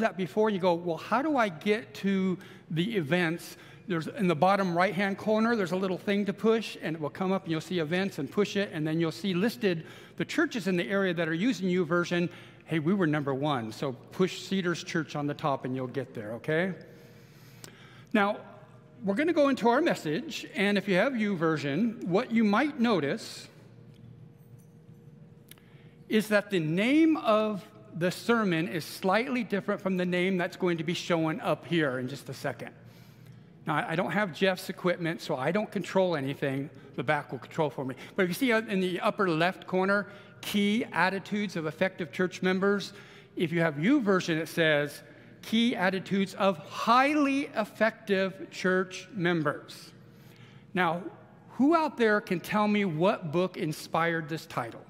that before you go, well, how do I get to the events? There's in the bottom right hand corner, there's a little thing to push, and it will come up and you'll see events and push it, and then you'll see listed the churches in the area that are using YouVersion. Hey, we were number one, so push Cedars Church on the top and you'll get there, okay? Now, we're going to go into our message, and if you have YouVersion, what you might notice is that the name of the sermon is slightly different from the name that's going to be showing up here in just a second. Now, I don't have Jeff's equipment, so I don't control anything. The back will control for me. But if you see in the upper left corner, key attitudes of effective church members, if you have YouVersion, it says key attitudes of highly effective church members. Now, who out there can tell me what book inspired this title?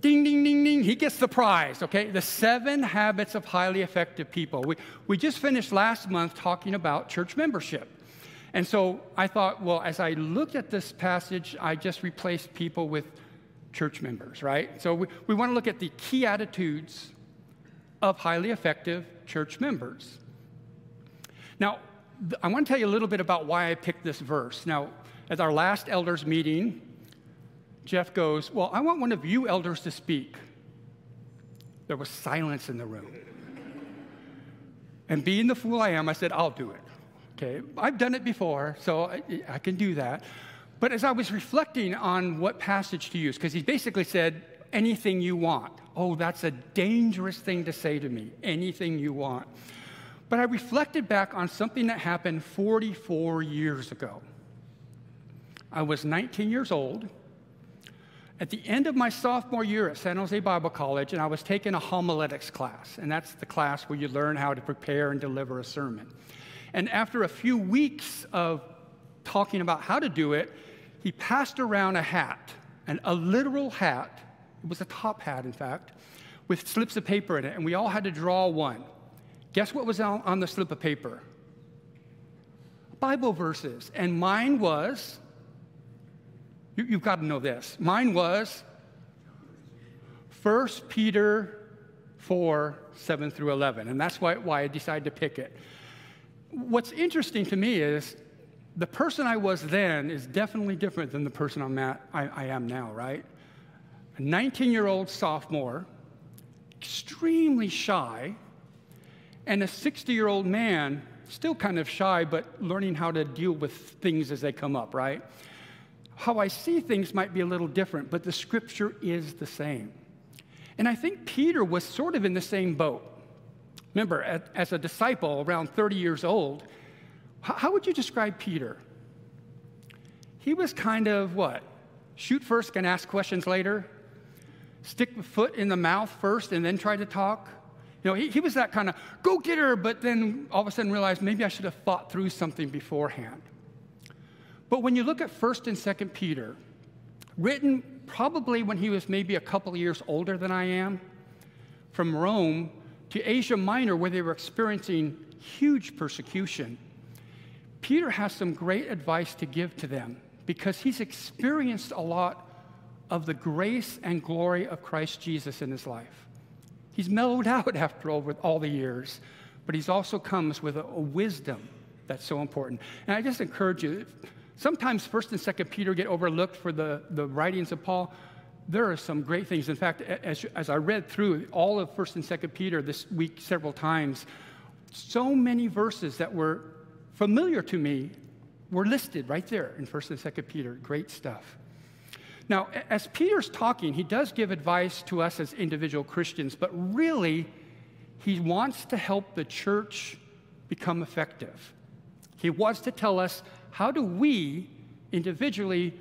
Ding, ding, ding, ding. He gets the prize, okay? The seven habits of highly effective people. We, we just finished last month talking about church membership. And so I thought, well, as I looked at this passage, I just replaced people with church members, right? So we, we want to look at the key attitudes of highly effective church members. Now, I want to tell you a little bit about why I picked this verse. Now, at our last elders meeting, Jeff goes, Well, I want one of you elders to speak. There was silence in the room. and being the fool I am, I said, I'll do it. Okay, I've done it before, so I, I can do that. But as I was reflecting on what passage to use, because he basically said, anything you want. Oh, that's a dangerous thing to say to me, anything you want. But I reflected back on something that happened 44 years ago. I was 19 years old at the end of my sophomore year at San Jose Bible College, and I was taking a homiletics class, and that's the class where you learn how to prepare and deliver a sermon. And after a few weeks of talking about how to do it, he passed around a hat, and a literal hat. It was a top hat, in fact, with slips of paper in it, and we all had to draw one. Guess what was on, on the slip of paper? Bible verses. And mine was you, you've got to know this. Mine was 1 Peter 4 7 through 11. And that's why, why I decided to pick it. What's interesting to me is the person I was then is definitely different than the person I'm at, I, I am now, right? A 19 year old sophomore, extremely shy, and a 60 year old man, still kind of shy, but learning how to deal with things as they come up, right? How I see things might be a little different, but the scripture is the same. And I think Peter was sort of in the same boat. Remember, as a disciple around 30 years old, how would you describe Peter? He was kind of what? Shoot first and ask questions later? Stick the foot in the mouth first and then try to talk? You know, he, he was that kind of go get her, but then all of a sudden realized maybe I should have thought through something beforehand. But when you look at 1st and 2nd Peter, written probably when he was maybe a couple years older than I am, from Rome to Asia Minor, where they were experiencing huge persecution, Peter has some great advice to give to them because he's experienced a lot of the grace and glory of Christ Jesus in his life. He's mellowed out after all with all the years, but he's also comes with a, a wisdom that's so important. And I just encourage you, Sometimes 1st and 2nd Peter get overlooked for the, the writings of Paul. There are some great things. In fact, as, as I read through all of 1st and 2nd Peter this week several times, so many verses that were familiar to me were listed right there in 1st and 2nd Peter. Great stuff. Now, as Peter's talking, he does give advice to us as individual Christians, but really, he wants to help the church become effective. He wants to tell us how do we individually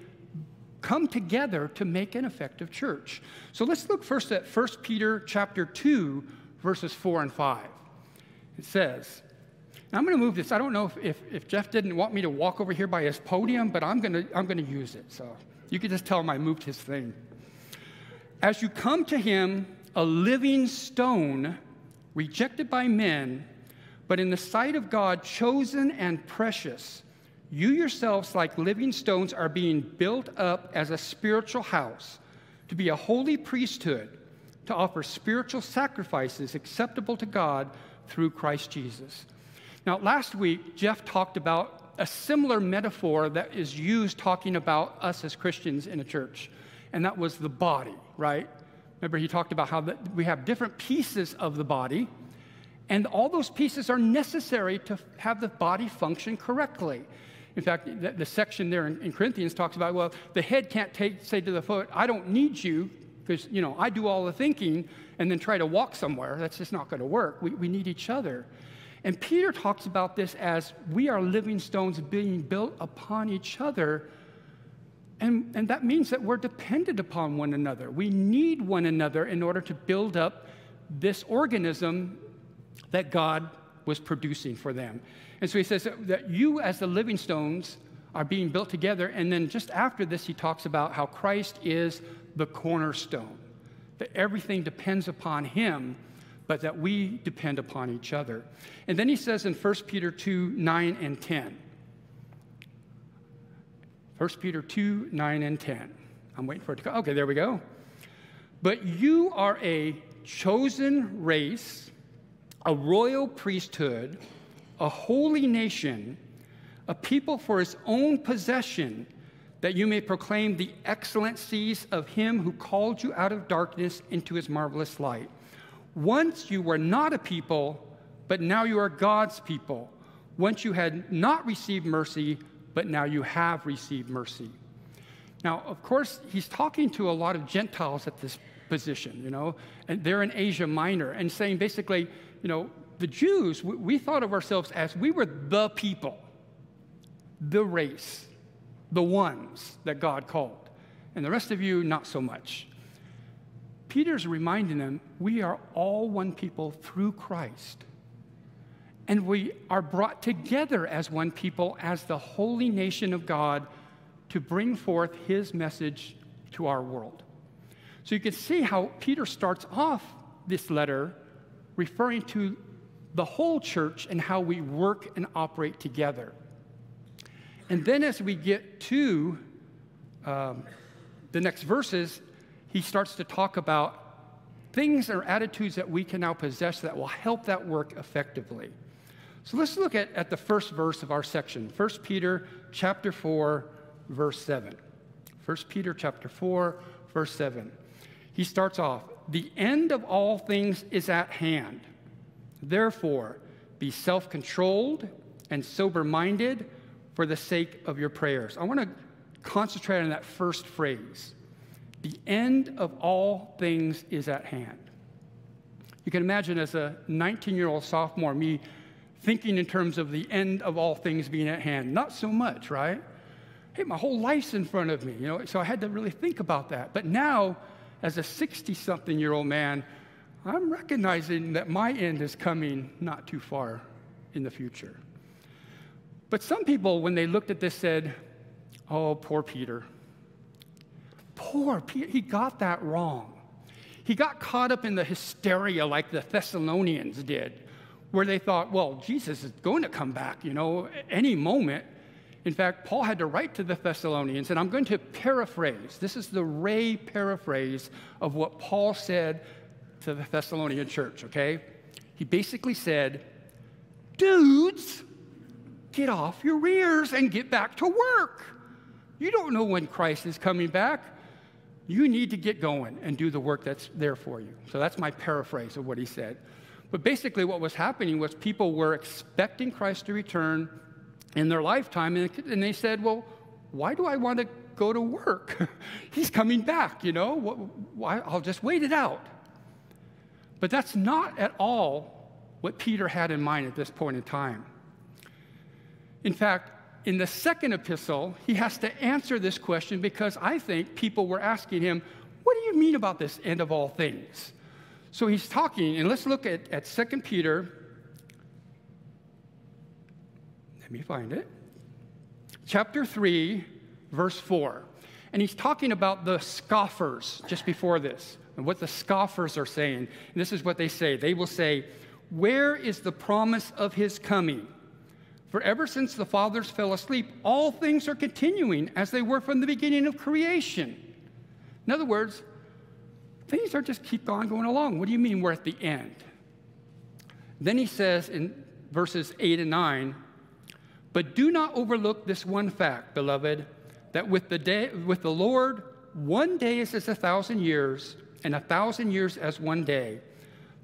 come together to make an effective church? So let's look first at 1 Peter chapter 2, verses 4 and 5. It says, I'm going to move this. I don't know if, if, if, Jeff didn't want me to walk over here by his podium, but I'm going to, I'm going to use it. So you can just tell him I moved his thing. As you come to him, a living stone, rejected by men, but in the sight of God, chosen and precious. You yourselves, like living stones, are being built up as a spiritual house, to be a holy priesthood, to offer spiritual sacrifices acceptable to God through Christ Jesus. Now, last week, Jeff talked about a similar metaphor that is used talking about us as Christians in a church, and that was the body, right? Remember, he talked about how we have different pieces of the body, and all those pieces are necessary to have the body function correctly. In fact, the, section there in, in, Corinthians talks about, well, the head can't take, say to the foot, I don't need you, because, you know, I do all the thinking, and then try to walk somewhere. That's just not going to work. We, we need each other. And Peter talks about this as we are living stones being built upon each other and, and that means that we're dependent upon one another. We need one another in order to build up this organism that God was producing for them. And so he says that you, as the living stones, are being built together. And then just after this, he talks about how Christ is the cornerstone, that everything depends upon him, but that we depend upon each other. And then he says in 1 Peter 2 9 and 10, 1 Peter 2 9 and 10. I'm waiting for it to go. Okay, there we go. But you are a chosen race, a royal priesthood, a holy nation, a people for his own possession, that you may proclaim the excellencies of him who called you out of darkness into his marvelous light. Once you were not a people, but now you are God's people. Once you had not received mercy, but now you have received mercy. Now, of course, he's talking to a lot of Gentiles at this position, you know, and they're in Asia Minor, and saying basically, you know, the Jews, we, we thought of ourselves as we were the people, the race, the ones that God called, and the rest of you, not so much. Peter's reminding them we are all one people through Christ. And we are brought together as one people, as the holy nation of God, to bring forth his message to our world. So you can see how Peter starts off this letter referring to the whole church and how we work and operate together. And then as we get to um, the next verses, he starts to talk about things or attitudes that we can now possess that will help that work effectively. So let's look at, at the first verse of our section, 1 Peter chapter 4, verse 7. 1 Peter chapter 4, verse 7. He starts off, the end of all things is at hand. Therefore, be self controlled and sober minded for the sake of your prayers. I want to concentrate on that first phrase. The end of all things is at hand. You can imagine as a 19 year old sophomore, me thinking in terms of the end of all things being at hand. Not so much, right? Hey, my whole life's in front of me, you know, so I had to really think about that. But now, as a 60 something year old man, I'm recognizing that my end is coming not too far in the future. But some people, when they looked at this, said, Oh, poor Peter. Poor Peter, he got that wrong. He got caught up in the hysteria like the Thessalonians did where they thought, well, Jesus is going to come back, you know, any moment. In fact, Paul had to write to the Thessalonians, and I'm going to paraphrase. This is the Ray paraphrase of what Paul said to the Thessalonian church, okay? He basically said, Dudes, get off your rears and get back to work. You don't know when Christ is coming back. You need to get going and do the work that's there for you. So that's my paraphrase of what he said. But basically, what was happening was people were expecting Christ to return in their lifetime, and they said, Well, why do I want to go to work? He's coming back, you know? Why? I'll just wait it out. But that's not at all what Peter had in mind at this point in time. In fact, in the second epistle, he has to answer this question because I think people were asking him, What do you mean about this end of all things? So he's talking, and let's look at, at 2 Peter. Let me find it. Chapter 3, verse 4. And he's talking about the scoffers just before this, and what the scoffers are saying. And this is what they say they will say, Where is the promise of his coming? For ever since the fathers fell asleep, all things are continuing as they were from the beginning of creation. In other words, things are just keep on going along. What do you mean we're at the end? Then he says in verses 8 and 9, but do not overlook this one fact, beloved, that with the, day, with the Lord, one day is as a thousand years, and a thousand years as one day.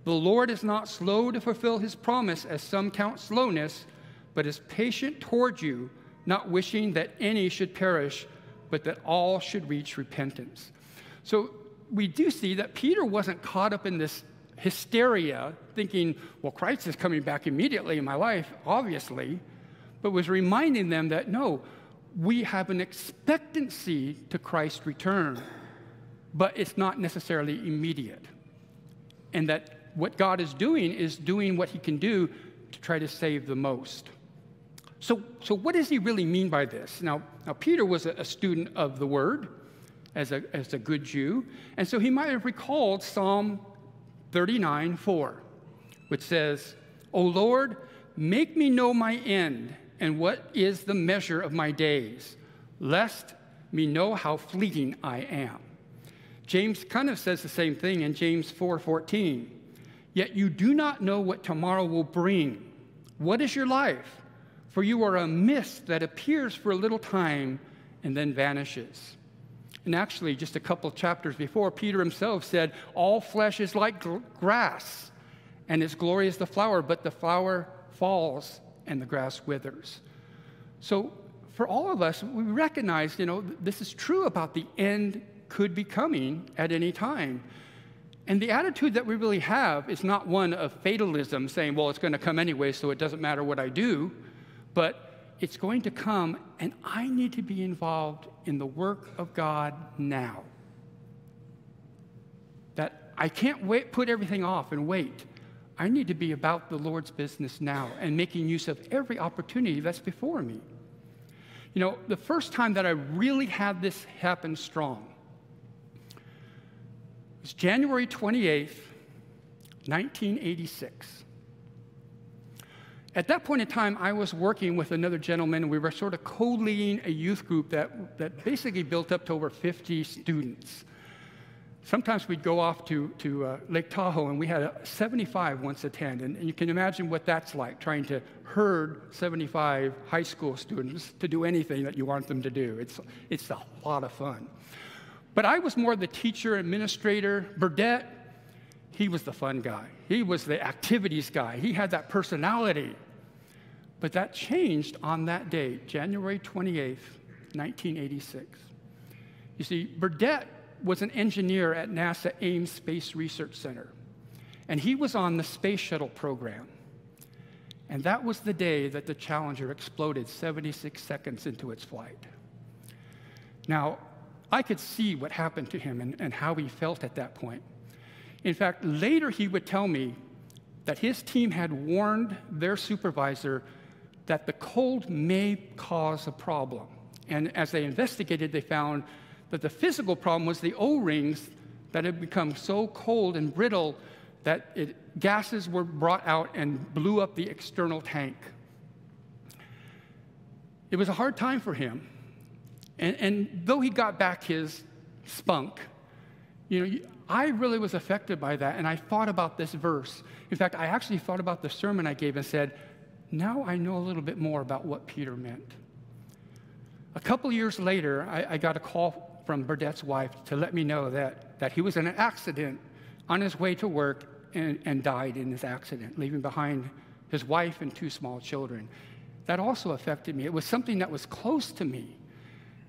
The Lord is not slow to fulfill his promise, as some count slowness, but is patient toward you, not wishing that any should perish, but that all should reach repentance. So we do see that Peter wasn't caught up in this hysteria, thinking, well, Christ is coming back immediately in my life, obviously, but was reminding them that no, we have an expectancy to Christ's return, but it's not necessarily immediate. And that what God is doing is doing what he can do to try to save the most. So, so what does he really mean by this? Now, now Peter was a, a student of the word as a, as a good Jew, and so he might have recalled Psalm 39 4, which says, O Lord, make me know my end and what is the measure of my days, lest me know how fleeting I am. James kind of says the same thing in James 4:14. Yet you do not know what tomorrow will bring. What is your life? For you are a mist that appears for a little time and then vanishes. And actually, just a couple chapters before, Peter himself said, All flesh is like grass, and its glory is the flower, but the flower falls and the grass withers. So, for all of us, we recognize, you know, this is true about the end could be coming at any time. And the attitude that we really have is not one of fatalism, saying, well, it's going to come anyway, so it doesn't matter what I do, but it's going to come, and I need to be involved in the work of God now. That I can't wait, put everything off and wait. I need to be about the Lord's business now and making use of every opportunity that's before me. You know, the first time that I really had this happen strong was January 28th, 1986. At that point in time, I was working with another gentleman, and we were sort of co leading a youth group that, that basically built up to over 50 students sometimes we'd go off to, to uh, Lake Tahoe and we had 75 once attend. And, and you can imagine what that's like, trying to herd 75 high school students to do anything that you want them to do. It's, it's a lot of fun. But I was more the teacher, administrator. Burdett, he was the fun guy. He was the activities guy. He had that personality. But that changed on that date, January 28th, 1986. You see, Burdett was an engineer at NASA Ames Space Research Center, and he was on the space shuttle program. And that was the day that the Challenger exploded 76 seconds into its flight. Now, I could see what happened to him and, and how he felt at that point. In fact, later he would tell me that his team had warned their supervisor that the cold may cause a problem. And as they investigated, they found that the physical problem was the O rings that had become so cold and brittle that it, gases were brought out and blew up the external tank. It was a hard time for him. And, and though he got back his spunk, you know, I really was affected by that, and I thought about this verse. In fact, I actually thought about the sermon I gave and said, now I know a little bit more about what Peter meant. A couple years later, I, I got a call from Burdett's wife to let me know that, that he was in an accident on his way to work and, and died in this accident, leaving behind his wife and two small children. That also affected me. It was something that was close to me.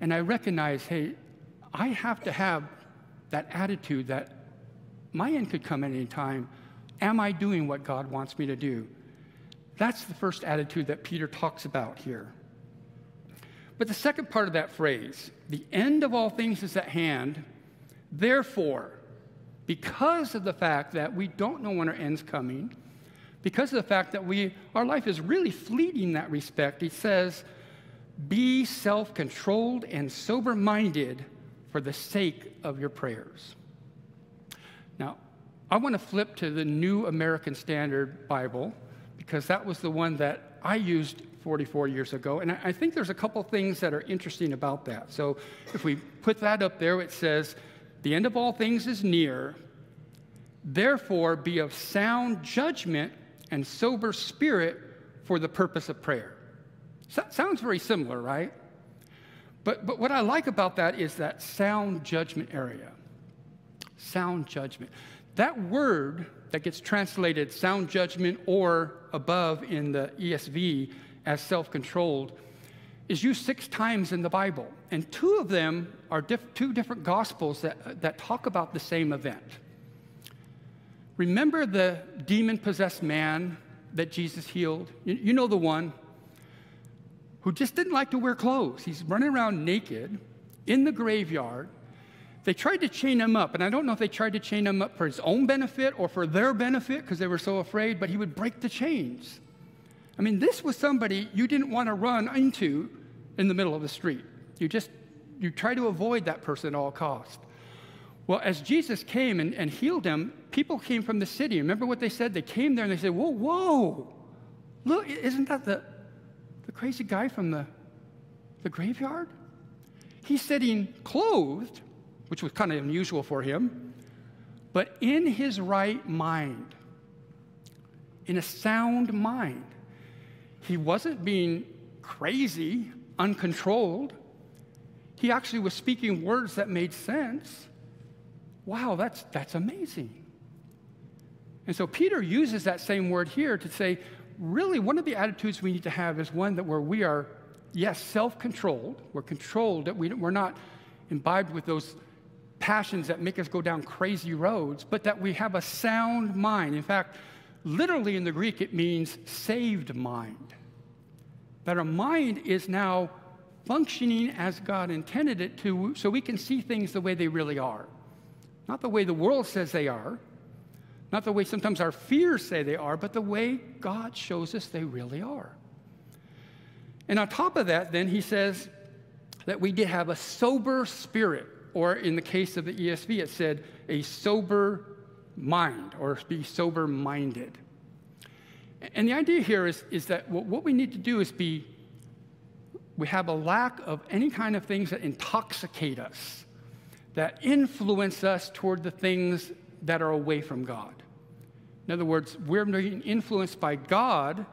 And I recognize, hey, I have to have that attitude that my end could come at any time. Am I doing what God wants me to do? That's the first attitude that Peter talks about here. But the second part of that phrase, the end of all things is at hand, therefore, because of the fact that we don't know when our end's coming, because of the fact that we, our life is really fleeting in that respect, he says, be self controlled and sober minded for the sake of your prayers. Now, I want to flip to the New American Standard Bible because that was the one that I used 44 years ago. And I think there's a couple things that are interesting about that. So if we put that up there, it says, The end of all things is near. Therefore, be of sound judgment and sober spirit for the purpose of prayer. So, sounds very similar, right? But, but what I like about that is that sound judgment area. Sound judgment. That word that gets translated sound judgment or above in the ESV as self controlled is used six times in the Bible. And two of them are diff- two different gospels that, that talk about the same event. Remember the demon possessed man that Jesus healed? You, you know the one who just didn't like to wear clothes. He's running around naked in the graveyard. They tried to chain him up, and I don't know if they tried to chain him up for his own benefit or for their benefit because they were so afraid, but he would break the chains. I mean, this was somebody you didn't want to run into in the middle of the street. You just, you try to avoid that person at all cost. Well, as Jesus came and, and healed him, people came from the city. Remember what they said? They came there and they said, Whoa, whoa, look, isn't that the, the crazy guy from the, the graveyard? He's sitting clothed, which was kind of unusual for him, but in his right mind, in a sound mind. He wasn't being crazy, uncontrolled. He actually was speaking words that made sense. Wow, that's, that's amazing. And so Peter uses that same word here to say, really, one of the attitudes we need to have is one that where we are, yes, self controlled. We're controlled, that we, we're not imbibed with those passions that make us go down crazy roads, but that we have a sound mind. In fact, literally in the Greek, it means saved mind. That our mind is now functioning as God intended it to, so we can see things the way they really are. Not the way the world says they are, not the way sometimes our fears say they are, but the way God shows us they really are. And on top of that, then, he says that we did have a sober spirit, or in the case of the ESV, it said a sober mind, or be sober minded. And the idea here is, is that what we need to do is be, we have a lack of any kind of things that intoxicate us that influence us toward the things that are away from God. In other words, we're being influenced by God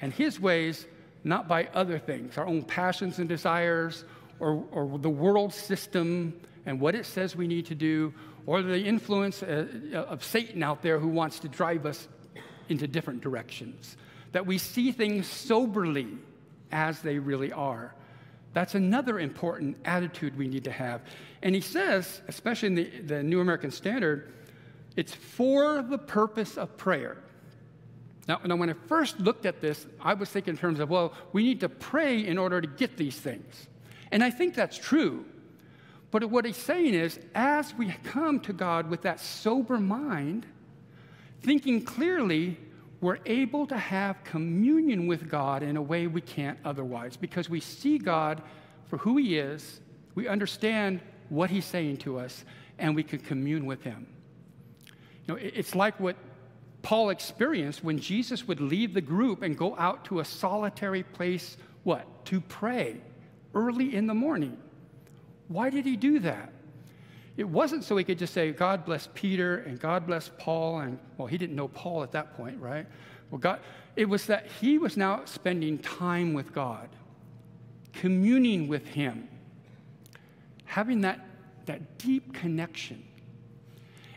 and His ways, not by other things, our own passions and desires, or, or the world system and what it says we need to do, or the influence uh, of Satan out there who wants to drive us into different directions. That we see things soberly as they really are. That's another important attitude we need to have. And he says, especially in the, the New American Standard, it's for the purpose of prayer. Now, now, when I first looked at this, I was thinking in terms of, well, we need to pray in order to get these things. And I think that's true. But what he's saying is, as we come to God with that sober mind, thinking clearly, we're able to have communion with God in a way we can't otherwise because we see God for who He is, we understand what He's saying to us, and we can commune with Him. You know, it's like what Paul experienced when Jesus would leave the group and go out to a solitary place, what? To pray early in the morning. Why did he do that? It wasn't so he could just say, God bless Peter and God bless Paul. And, well, he didn't know Paul at that point, right? Well, God, it was that he was now spending time with God, communing with him, having that, that deep connection.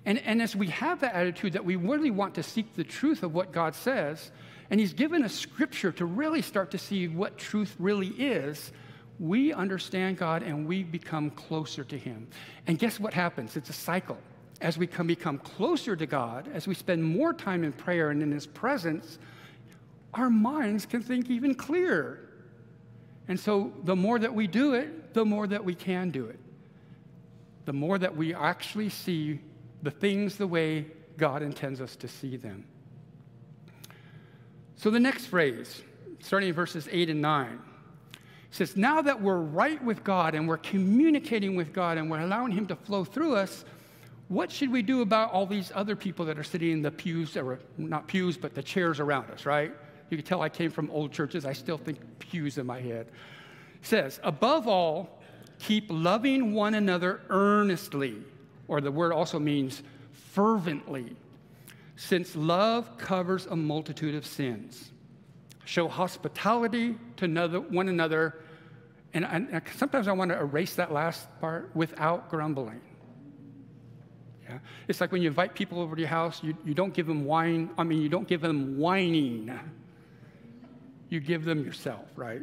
And, and as we have that attitude that we really want to seek the truth of what God says, and He's given us scripture to really start to see what truth really is, we understand God and we become closer to Him. And guess what happens? It's a cycle. As we come, become closer to God, as we spend more time in prayer and in His presence, our minds can think even clearer. And so the more that we do it, the more that we can do it. The more that we actually see the things the way God intends us to see them. So the next phrase, starting in verses 8 and 9, says, Now that we're right with God and we're communicating with God and we're allowing Him to flow through us, what should we do about all these other people that are sitting in the pews, or not pews, but the chairs around us, right? You can tell I came from old churches. I still think pews in my head. It says, Above all, keep loving one another earnestly, or the word also means fervently, since love covers a multitude of sins. Show hospitality to one another. And, and sometimes I want to erase that last part without grumbling. Yeah? It's like when you invite people over to your house, you, you don't give them wine. I mean, you don't give them whining. You give them yourself, right?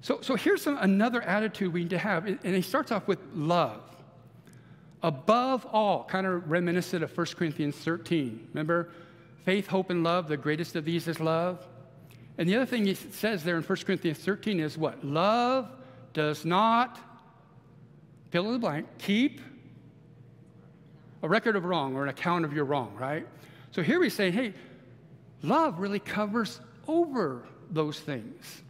So, so here's some, another attitude we need to have. And he starts off with love. Above all, kind of reminiscent of 1 Corinthians 13. Remember, faith, hope, and love, the greatest of these is love. And the other thing he says there in 1 Corinthians 13 is what? Love does not, fill in the blank, keep a record of wrong or an account of your wrong, right? So here he's saying, hey, love really covers over those things.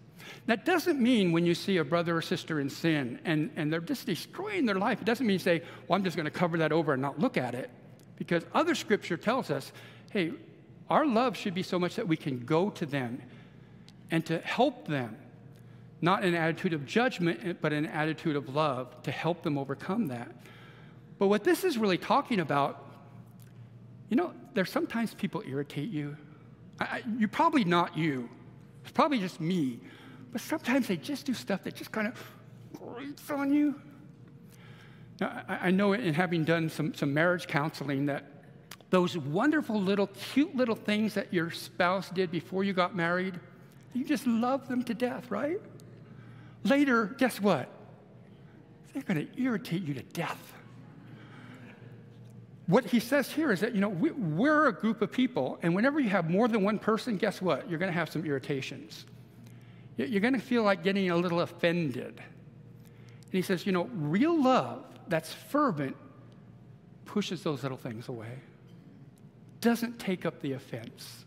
That doesn't mean when you see a brother or sister in sin and, and they're just destroying their life, it doesn't mean you say, well, I'm just going to cover that over and not look at it. Because other scripture tells us, hey, our love should be so much that we can go to them and to help them, not an attitude of judgment, eh, but an attitude of love to help them overcome that. But what this is really talking about, you know, there's sometimes people irritate you. I, you probably not you. It's probably just me. But sometimes they just do stuff that just kind of grates on you. Now, I, I know in having done some, some marriage counseling that those wonderful little, cute little things that your spouse did before you got married, you just love them to death, right? Later, guess what? They're going to irritate you to death. What he says here is that, you know, we, we're a group of people, and whenever you have more than one person, guess what? You're going to have some irritations you're going to feel like getting a little offended. And he says, you know, real love that's fervent pushes those little things away, doesn't take up the offense.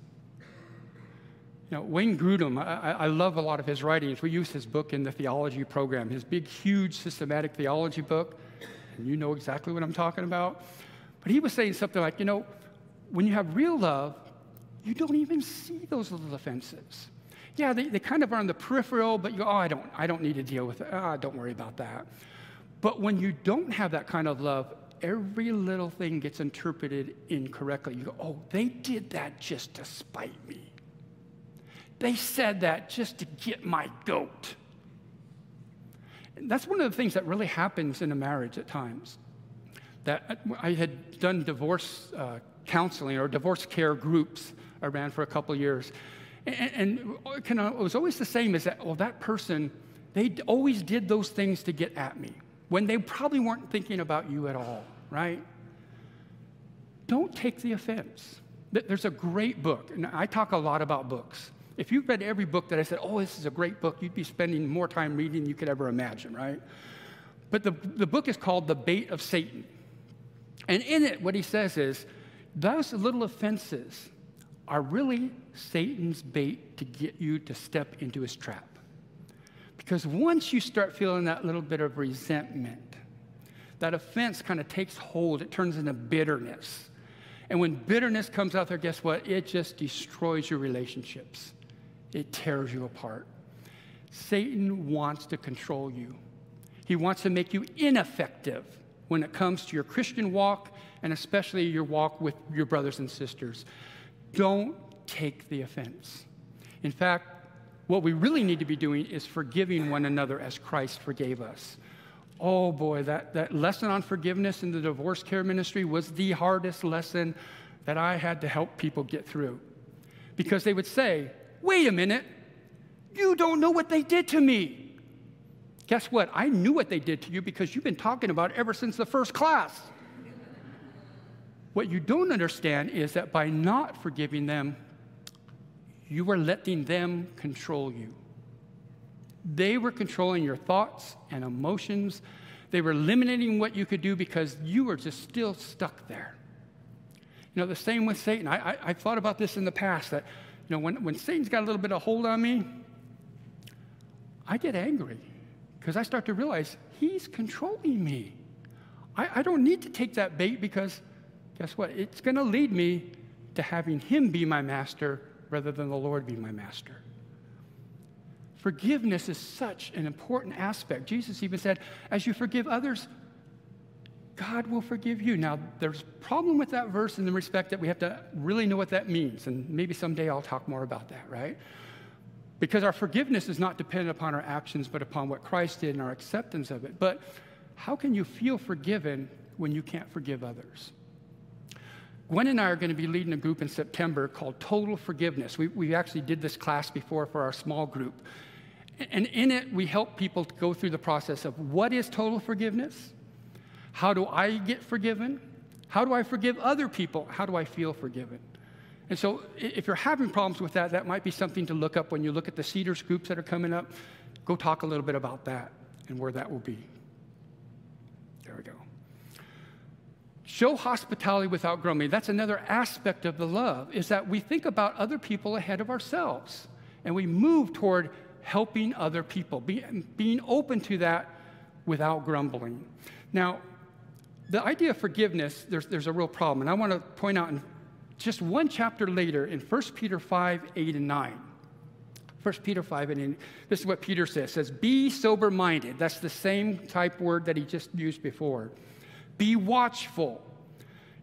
You know, Wayne Grudem, I, I, love a lot of his writings. We use his book in the theology program, his big, huge systematic theology book. And you know exactly what I'm talking about. But he was saying something like, you know, when you have real love, you don't even see those little offenses yeah, they, they kind of are on the peripheral, but you go, oh, I don't, I don't need to deal with it. Oh, don't worry about that. But when you don't have that kind of love, every little thing gets interpreted incorrectly. You go, oh, they did that just to spite me. They said that just to get my goat. And that's one of the things that really happens in a marriage at times. That I had done divorce uh, counseling or divorce care groups I ran for a couple years. And, uh, and kind of, it was always the same as that, well, that person, they always did those things to get at me when they probably weren't thinking about you at all, right? Don't take the offense. There's a great book, and I talk a lot about books. If you read every book that I said, oh, this is a great book, you'd be spending more time reading than you could ever imagine, right? But the, the book is called The Bait of Satan. And in it, what he says is, those little offenses are really Satan's bait to get you to step into his trap. Because once you start feeling that little bit of resentment, that offense kind of takes hold, it turns into bitterness. And when bitterness comes out there, guess what? It just destroys your relationships, it tears you apart. Satan wants to control you, he wants to make you ineffective when it comes to your Christian walk and especially your walk with your brothers and sisters. Don't take the offense. In fact, what we really need to be doing is forgiving one another as Christ forgave us. Oh boy, that, that lesson on forgiveness in the divorce care ministry was the hardest lesson that I had to help people get through. Because they would say, wait a minute, you don't know what they did to me. Guess what? I knew what they did to you because you've been talking about it ever since the first class. What you don't understand is that by not forgiving them, you are letting them control you. They were controlling your thoughts and emotions. They were limiting what you could do because you were just still stuck there. You know, the same with Satan. I, I, I thought about this in the past that, you know, when, when Satan's got a little bit of hold on me, I get angry because I start to realize he's controlling me. I, I don't need to take that bait because guess what? It's going to lead me to having him be my master rather than the Lord be my master. Forgiveness is such an important aspect. Jesus even said, as you forgive others, God will forgive you. Now, there's a problem with that verse in the respect that we have to really know what that means. And maybe someday I'll talk more about that, right? Because our forgiveness is not dependent upon our actions, but upon what Christ did and our acceptance of it. But how can you feel forgiven when you can't forgive others? Gwen and I are going to be leading a group in September called Total Forgiveness. We, we actually did this class before for our small group. And in it, we help people go through the process of what is total forgiveness? How do I get forgiven? How do I forgive other people? How do I feel forgiven? And so, if you're having problems with that, that might be something to look up when you look at the Cedars groups that are coming up. Go talk a little bit about that and where that will be. There we go. Show hospitality without grumbling. That's another aspect of the love, is that we think about other people ahead of ourselves. And we move toward helping other people, being open to that without grumbling. Now, the idea of forgiveness, there's, there's a real problem. And I want to point out in just one chapter later in 1 Peter 5, 8, and 9. 1 Peter 5, and 8, this is what Peter says, says, be sober-minded. That's the same type word that he just used before. Be watchful.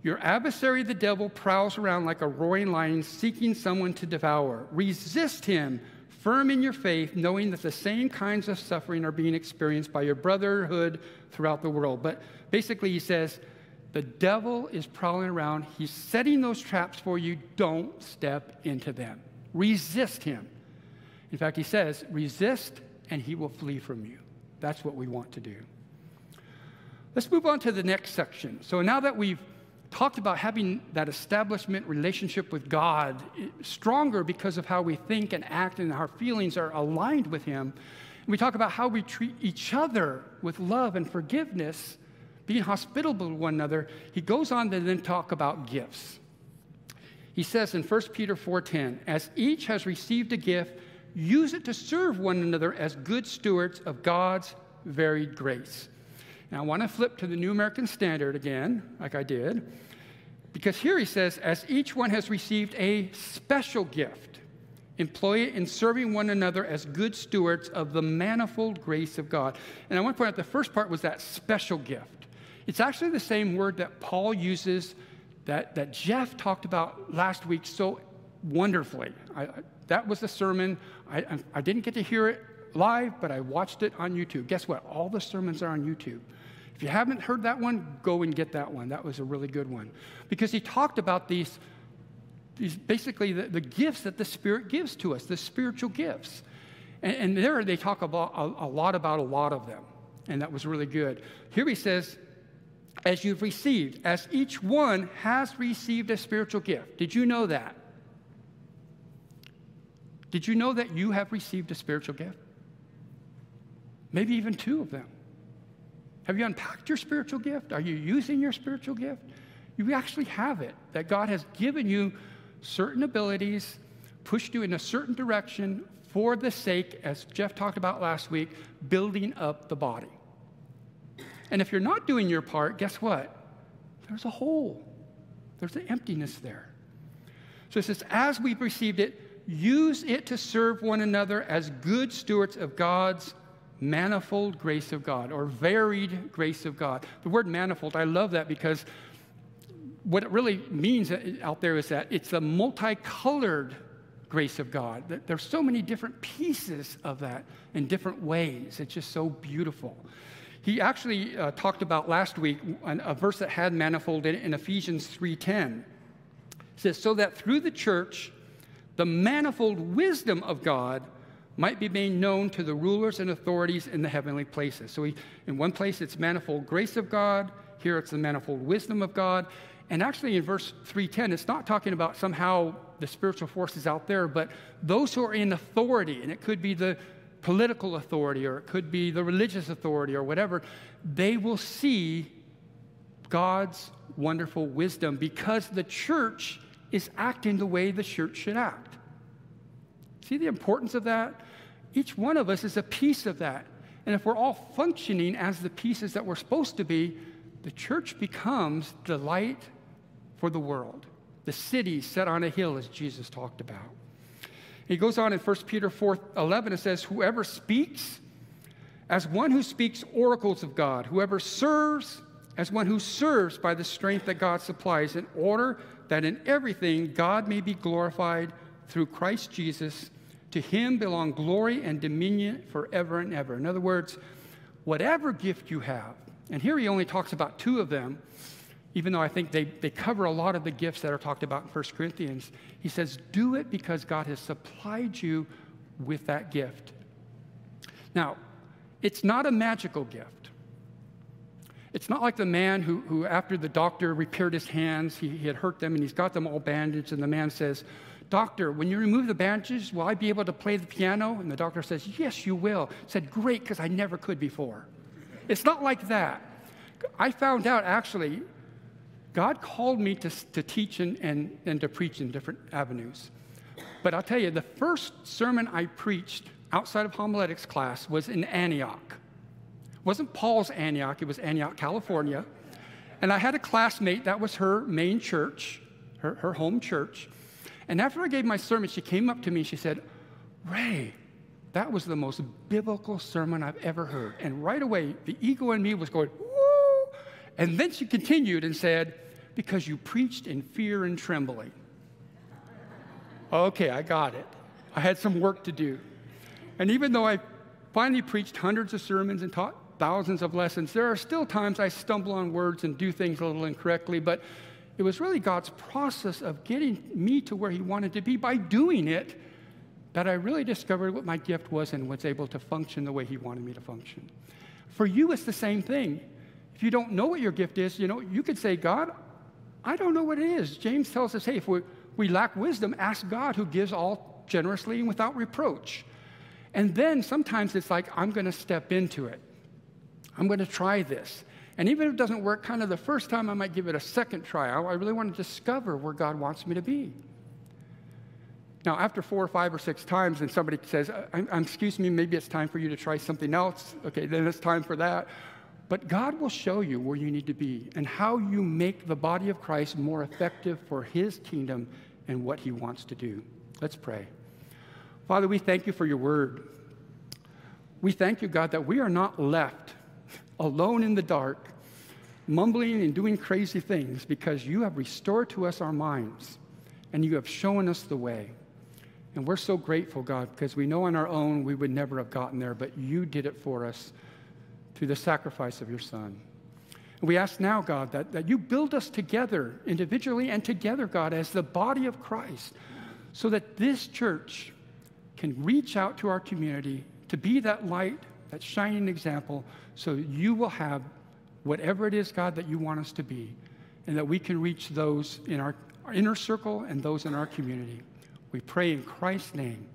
Your adversary, the devil, prowls around like a roaring lion seeking someone to devour. Resist him, firm in your faith, knowing that the same kinds of suffering are being experienced by your brotherhood throughout the world. But basically, he says, the devil is prowling around. He's setting those traps for you. Don't step into them. Resist him. In fact, he says, resist and he will flee from you. That's what we want to do. Let's move on to the next section. So now that we've talked about having that establishment relationship with God stronger because of how we think and act and our feelings are aligned with Him, we talk about how we treat each other with love and forgiveness being hospitable to one another, he goes on to then talk about gifts. He says in 1 Peter 4:10, as each has received a gift, use it to serve one another as good stewards of God's varied grace. Now I want to flip to the New American Standard again, like I did, because here he says, as each one has received a special gift, employ it in serving one another as good stewards of the manifold grace of God. And I want to point out the first part was that special gift. It's actually the same word that Paul uses that, that Jeff talked about last week so wonderfully. I, that was the sermon. I, I didn't get to hear it live, but I watched it on YouTube. Guess what? All the sermons are on YouTube. If you haven't heard that one, go and get that one. That was a really good one. Because he talked about these, these basically the, the gifts that the Spirit gives to us, the spiritual gifts. And, and there they talk about a, a lot about a lot of them. And that was really good. Here he says, as you've received, as each one has received a spiritual gift. Did you know that? Did you know that you have received a spiritual gift? Maybe even two of them. Have you unpacked your spiritual gift? Are you using your spiritual gift? You actually have it, that God has given you certain abilities, pushed you in a certain direction for the sake, as Jeff talked about last week, building up the body. And if you're not doing your part, guess what? There's a hole, there's an emptiness there. So it says, as we've received it, use it to serve one another as good stewards of God's manifold grace of God or varied grace of God. The word manifold, I love that because what it really means out there is that it's a multicolored grace of God. There's so many different pieces of that in different ways. It's just so beautiful. He actually uh, talked about last week a verse that had manifold in, in Ephesians 3:10. It says, "So that through the church, the manifold wisdom of God might be made known to the rulers and authorities in the heavenly places." So in one place it's manifold grace of God, here it's the manifold wisdom of God. And actually in verse 310, it's not talking about somehow the spiritual forces out there, but those who are in authority, and it could be the political authority or it could be the religious authority or whatever, they will see God's wonderful wisdom because the church is acting the way the church should act. See the importance of that? Each one of us is a piece of that. And if we're all functioning as the pieces that we're supposed to be, the church becomes the light for the world, the city set on a hill, as Jesus talked about. He goes on in 1 Peter 4 11 and says, Whoever speaks, as one who speaks oracles of God, whoever serves, as one who serves by the strength that God supplies, in order that in everything God may be glorified through Christ Jesus. To him belong glory and dominion forever and ever. In other words, whatever gift you have, and here he only talks about two of them, even though I think they, they cover a lot of the gifts that are talked about in 1 Corinthians. He says, Do it because God has supplied you with that gift. Now, it's not a magical gift. It's not like the man who, who after the doctor repaired his hands, he, he had hurt them and he's got them all bandaged, and the man says, Doctor, when you remove the bandages, will I be able to play the piano? And the doctor says, Yes, you will. said, Great, because I never could before. It's not like that. I found out actually, God called me to, to teach and, and, and to preach in different avenues. But I'll tell you, the first sermon I preached outside of homiletics class was in Antioch. It wasn't Paul's Antioch, it was Antioch, California. And I had a classmate, that was her main church, her, her home church. And after I gave my sermon, she came up to me. And she said, Ray, that was the most biblical sermon I've ever heard. And right away, the ego in me was going, woo. And then she continued and said, Because you preached in fear and trembling. okay, I got it. I had some work to do. And even though I finally preached hundreds of sermons and taught thousands of lessons, there are still times I stumble on words and do things a little incorrectly. But it was really God's process of getting me to where He wanted to be by doing it that I really discovered what my gift was and was able to function the way He wanted me to function. For you, it's the same thing. If you don't know what your gift is, you know, you could say, God, I don't know what it is. James tells us, hey, if we, we lack wisdom, ask God who gives all generously and without reproach. And then sometimes it's like, I'm going to step into it. I'm going to try this. And even if it doesn't work kind of the first time, I might give it a second try. I really want to discover where God wants me to be. Now, after four or five or six times, and somebody says, uh, I'm, I'm, Excuse me, maybe it's time for you to try something else. Okay, then it's time for that. But God will show you where you need to be and how you make the body of Christ more effective for His kingdom and what He wants to do. Let's pray. Father, we thank you for your word. We thank you, God, that we are not left alone in the dark, mumbling and doing crazy things because you have restored to us our minds and you have shown us the way. And we're so grateful, God, because we know on our own we would never have gotten there, but you did it for us through the sacrifice of your Son. And we ask now, God, that, that you build us together, individually and together, God, as the body of Christ, so that this church can reach out to our community to be that light, that shining example, so you will have whatever it is, God, that you want us to be, and that we can reach those in our, inner circle and those in our community. We pray in Christ's name.